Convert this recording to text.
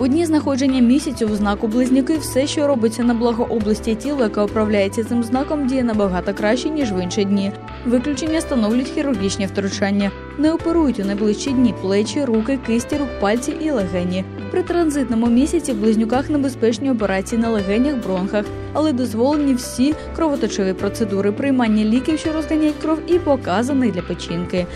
У дні знаходження місяцю в знаку близнюки все, що робиться на благо області тіла, яка управляється цим знаком, діє набагато краще ніж в інші дні. Виключення становлять хірургічні втручання. Не оперують у найближчі дні плечі, руки, кисті, рук, пальці і легені. При транзитному місяці в близнюках небезпечні операції на легенях, бронхах, але дозволені всі кровоточові процедури, приймання ліків, що розганяють кров, і показаний для печінки.